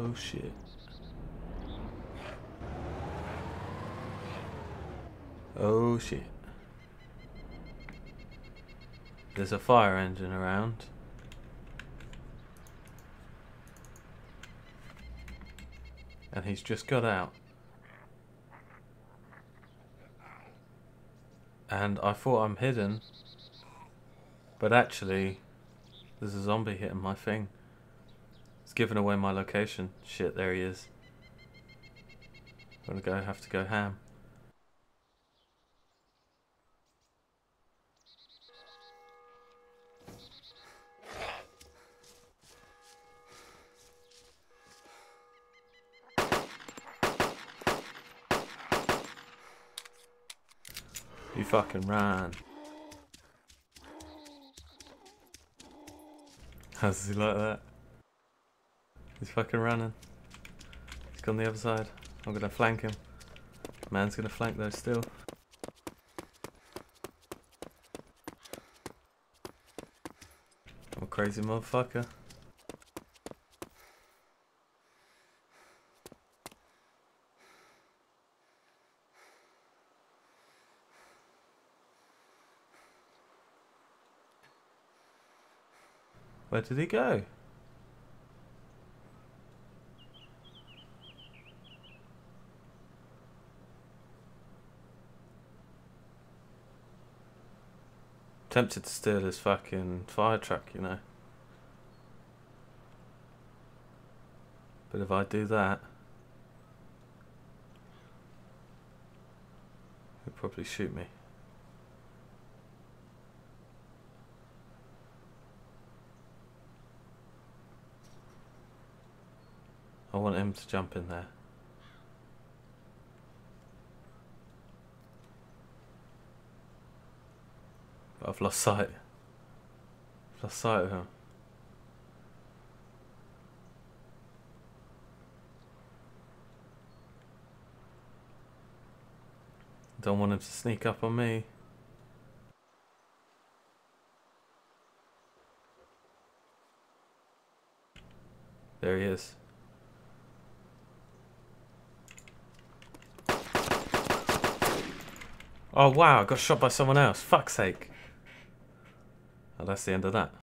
Oh shit. Oh shit. There's a fire engine around. And he's just got out. And I thought I'm hidden. But actually, there's a zombie hitting my thing. It's giving away my location. Shit, there he is. Gonna go, have to go ham. You fucking ran. How does he like that? He's fucking running. He's gone the other side. I'm gonna flank him. Man's gonna flank though still. I'm a crazy motherfucker. Where did he go? Tempted to steal his fucking fire truck, you know. But if I do that, he'll probably shoot me. I want him to jump in there. I've lost sight. I've lost sight of him. Don't want him to sneak up on me. There he is. Oh wow, I got shot by someone else. Fuck's sake. Oh, that's the end of that.